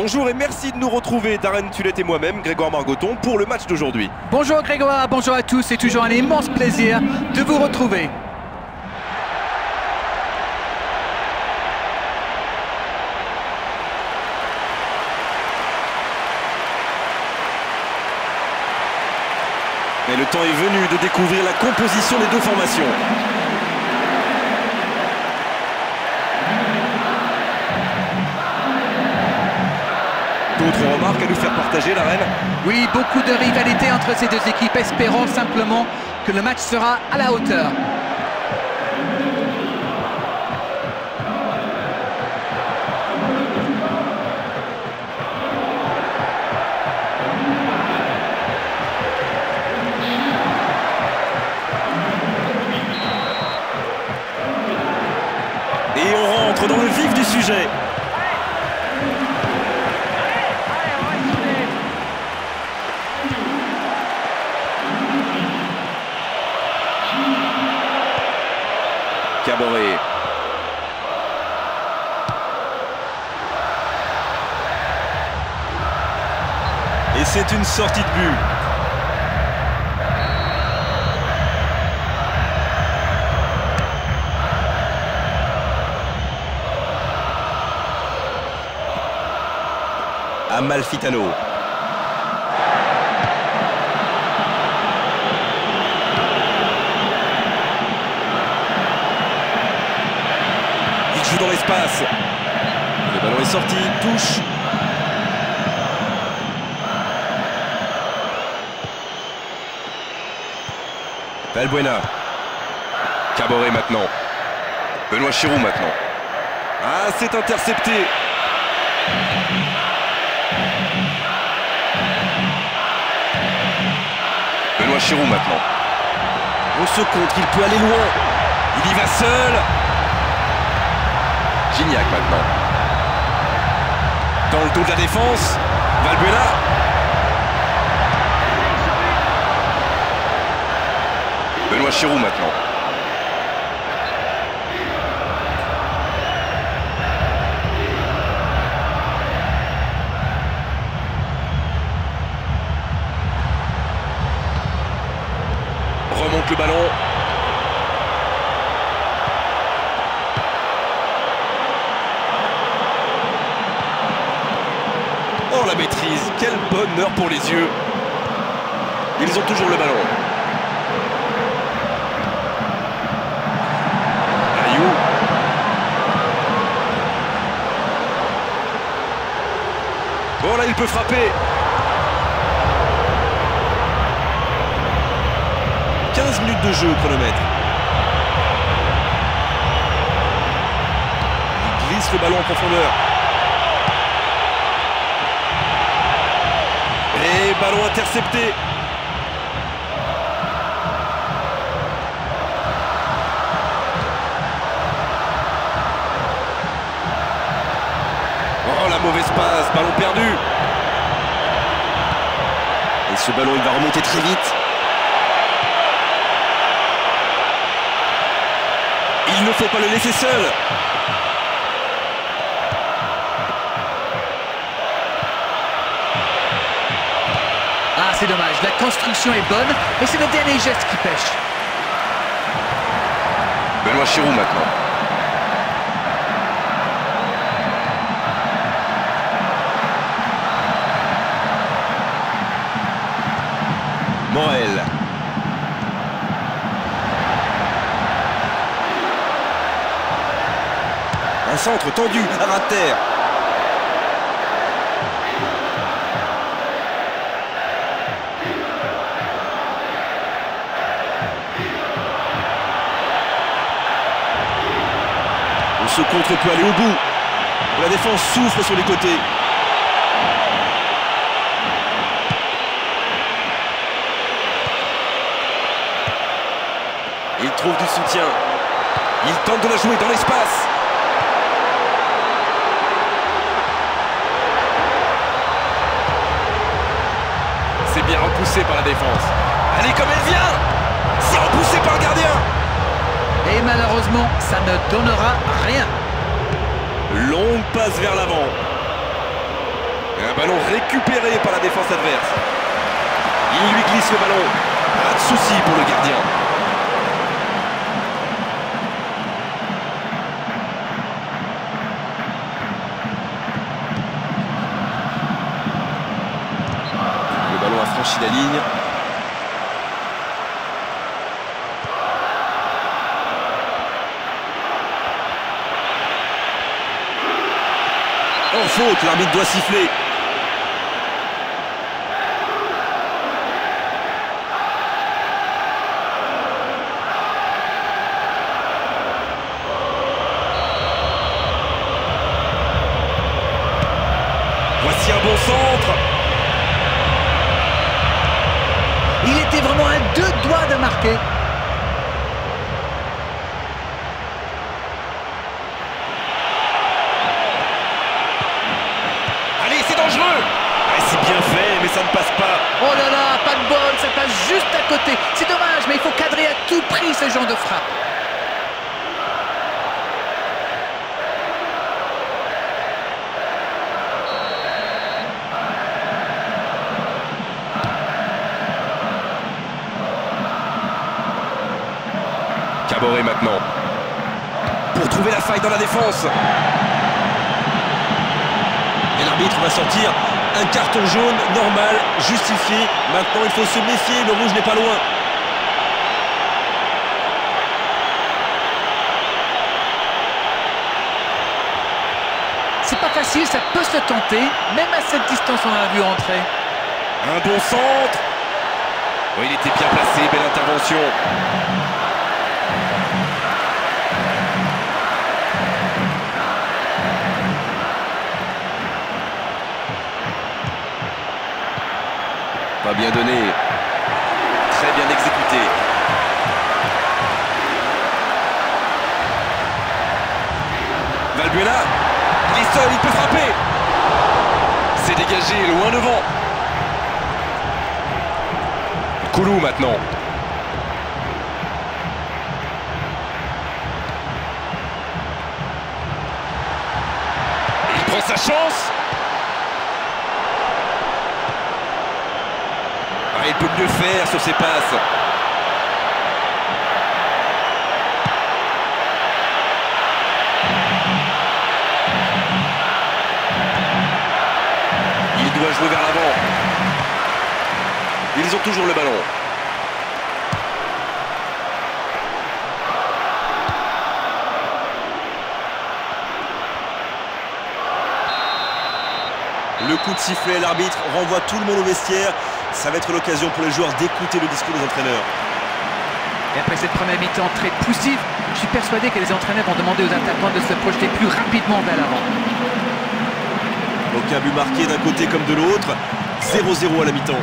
Bonjour et merci de nous retrouver, Darren Tulette et moi-même, Grégoire Margoton, pour le match d'aujourd'hui. Bonjour Grégoire, bonjour à tous, c'est toujours un immense plaisir de vous retrouver. Et le temps est venu de découvrir la composition des deux formations. D'autres remarques à nous faire partager, la reine Oui, beaucoup de rivalité entre ces deux équipes. Espérons simplement que le match sera à la hauteur. Et on rentre dans le vif du sujet. Et c'est une sortie de but. Amalfitano. L'espace. Le ballon est sorti, touche. Valbuena. Caboret maintenant. Benoît Chirou maintenant. Ah, c'est intercepté. Benoît Chirou maintenant. On se contre, il peut aller loin. Il y va seul. Gignac maintenant. Dans le dos de la défense. Valbuena. Benoît Chirou maintenant. Remonte le ballon. La maîtrise, quel bonheur pour les yeux. Ils ont toujours le ballon. Ayou. Bon là il peut frapper. 15 minutes de jeu au chronomètre. Il glisse le ballon en profondeur. Ballon intercepté. Oh la mauvaise passe, ballon perdu. Et ce ballon il va remonter très vite. Il ne faut pas le laisser seul. C'est dommage, la construction est bonne, mais c'est le dernier geste qui pêche. Benoît Chirou maintenant. Morel. Un centre tendu à terre. Ce contre peut aller au bout. La défense souffle sur les côtés. Il trouve du soutien. Il tente de la jouer dans l'espace. C'est bien repoussé par la défense. Allez comme elle vient C'est repoussé par le gardien Et malheureusement, ça ne donnera rien. Longue passe vers l'avant. Un ballon récupéré par la défense adverse. Il lui glisse le ballon. Pas de souci pour le gardien. Le ballon a franchi la ligne. En l'arbitre doit siffler. Voici un bon centre. Il était vraiment à deux doigts de marquer. Allez, c'est dangereux. Ouais, c'est bien fait, mais ça ne passe pas. Oh là là, pas de bol, ça passe juste à côté. C'est dommage, mais il faut cadrer à tout prix ce genre de frappe. Caboret maintenant. Pour trouver la faille dans la défense. Et l'arbitre va sortir un carton jaune normal, justifié. Maintenant, il faut se méfier, le rouge n'est pas loin. C'est pas facile, ça peut se tenter. Même à cette distance, on l'a vu entrer. Un bon centre. Oh, il était bien placé, belle intervention. Bien donné. Très bien exécuté. Valbuena, il est seul, il peut frapper. C'est dégagé, loin devant. Koulou maintenant. Il prend sa chance. Ah, il peut mieux faire sur ses passes. Il doit jouer vers l'avant. Ils ont toujours le ballon. Le coup de sifflet, l'arbitre renvoie tout le monde au vestiaire. Ça va être l'occasion pour les joueurs d'écouter le discours des entraîneurs. Et après cette première mi-temps très poussive, je suis persuadé que les entraîneurs vont demander aux attaquants de se projeter plus rapidement vers l'avant. Aucun but marqué d'un côté comme de l'autre. 0-0 à la mi-temps.